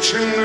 catching